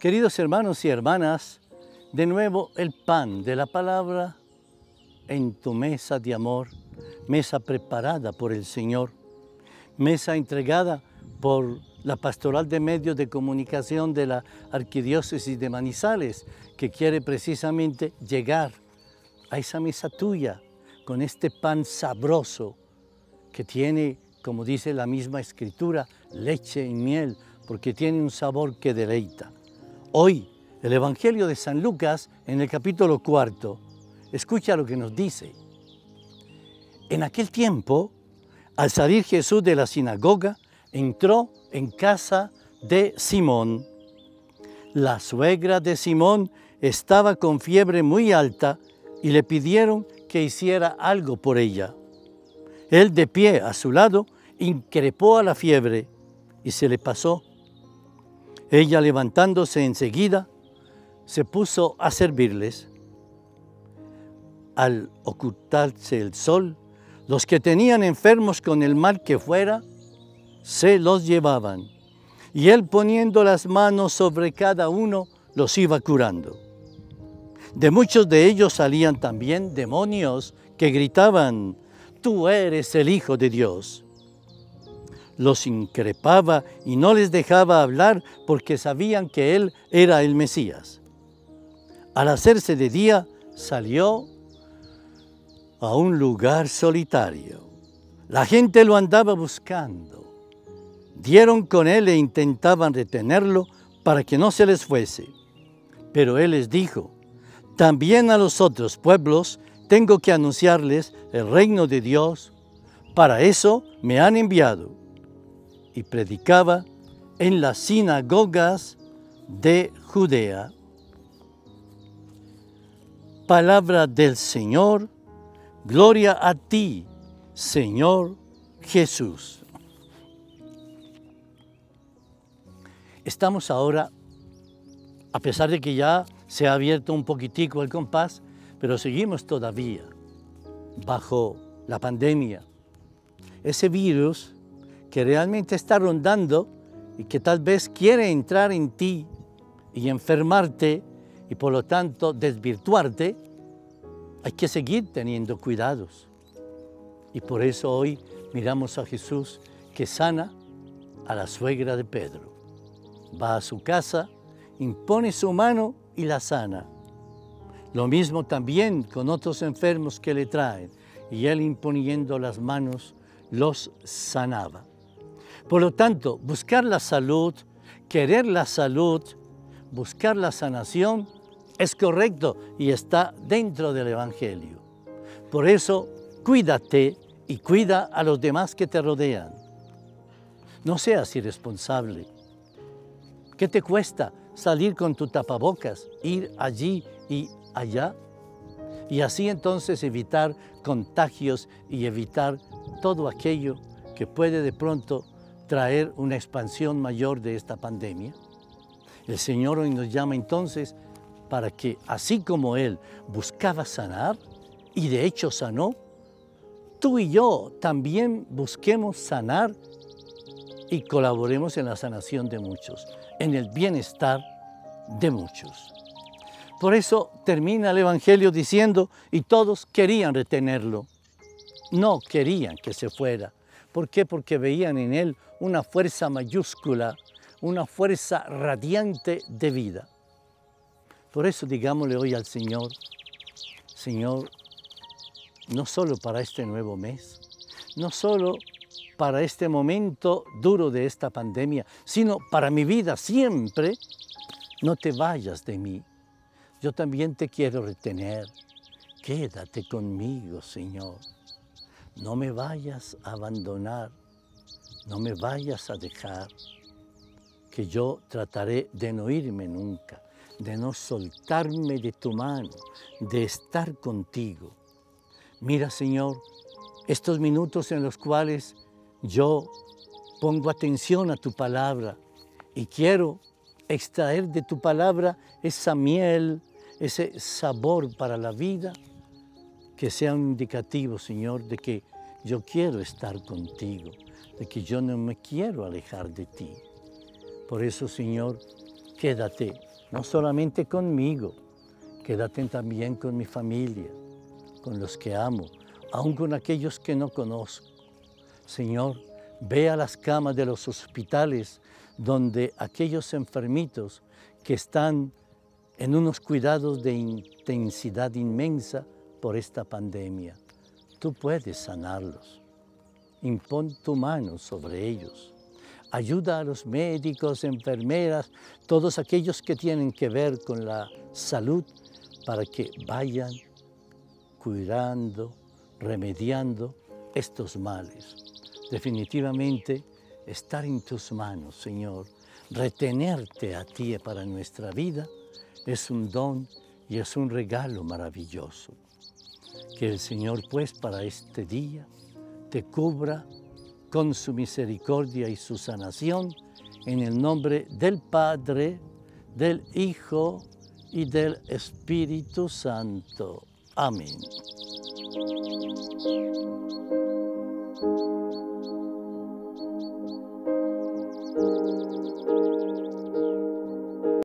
Queridos hermanos y hermanas, de nuevo el pan de la palabra en tu mesa de amor, mesa preparada por el Señor, mesa entregada por la Pastoral de Medios de Comunicación de la Arquidiócesis de Manizales, que quiere precisamente llegar a esa mesa tuya con este pan sabroso que tiene, como dice la misma escritura, leche y miel, porque tiene un sabor que deleita. Hoy, el Evangelio de San Lucas, en el capítulo cuarto, escucha lo que nos dice. En aquel tiempo, al salir Jesús de la sinagoga, entró en casa de Simón. La suegra de Simón estaba con fiebre muy alta y le pidieron que hiciera algo por ella. Él de pie a su lado increpó a la fiebre y se le pasó. Ella levantándose enseguida, se puso a servirles. Al ocultarse el sol, los que tenían enfermos con el mal que fuera, se los llevaban. Y él poniendo las manos sobre cada uno, los iba curando. De muchos de ellos salían también demonios que gritaban, tú eres el Hijo de Dios. Los increpaba y no les dejaba hablar porque sabían que Él era el Mesías. Al hacerse de día, salió a un lugar solitario. La gente lo andaba buscando. Dieron con él e intentaban retenerlo para que no se les fuese. Pero él les dijo, también a los otros pueblos tengo que anunciarles el reino de Dios. Para eso me han enviado. Y predicaba en las sinagogas de Judea. Palabra del Señor, gloria a ti, Señor Jesús. Estamos ahora, a pesar de que ya se ha abierto un poquitico el compás, pero seguimos todavía bajo la pandemia. Ese virus que realmente está rondando y que tal vez quiere entrar en ti y enfermarte y por lo tanto desvirtuarte, hay que seguir teniendo cuidados. Y por eso hoy miramos a Jesús que sana a la suegra de Pedro. Va a su casa, impone su mano y la sana. Lo mismo también con otros enfermos que le traen, y él imponiendo las manos los sanaba. Por lo tanto, buscar la salud, querer la salud, buscar la sanación es correcto y está dentro del Evangelio. Por eso, cuídate y cuida a los demás que te rodean. No seas irresponsable. ¿Qué te cuesta salir con tu tapabocas, ir allí y allá, y así entonces evitar contagios y evitar todo aquello que puede de pronto traer una expansión mayor de esta pandemia. El Señor hoy nos llama entonces para que así como Él buscaba sanar, y de hecho sanó, tú y yo también busquemos sanar y colaboremos en la sanación de muchos en el bienestar de muchos. Por eso termina el Evangelio diciendo, y todos querían retenerlo, no querían que se fuera. ¿Por qué? Porque veían en él una fuerza mayúscula, una fuerza radiante de vida. Por eso digámosle hoy al Señor, Señor, no solo para este nuevo mes, no solo para este momento duro de esta pandemia, sino para mi vida siempre, no te vayas de mí. Yo también te quiero retener. Quédate conmigo, Señor. No me vayas a abandonar, no me vayas a dejar, que yo trataré de no irme nunca, de no soltarme de tu mano, de estar contigo. Mira, Señor, estos minutos en los cuales yo pongo atención a tu palabra y quiero extraer de tu palabra esa miel, ese sabor para la vida, que sea un indicativo, Señor, de que yo quiero estar contigo, de que yo no me quiero alejar de ti. Por eso, Señor, quédate no solamente conmigo, quédate también con mi familia, con los que amo, aun con aquellos que no conozco. Señor, ve a las camas de los hospitales donde aquellos enfermitos que están en unos cuidados de intensidad inmensa por esta pandemia. Tú puedes sanarlos. Impon tu mano sobre ellos. Ayuda a los médicos, enfermeras, todos aquellos que tienen que ver con la salud para que vayan curando, remediando estos males. Definitivamente, estar en tus manos, Señor, retenerte a ti para nuestra vida, es un don y es un regalo maravilloso. Que el Señor, pues, para este día te cubra con su misericordia y su sanación, en el nombre del Padre, del Hijo y del Espíritu Santo. Amén.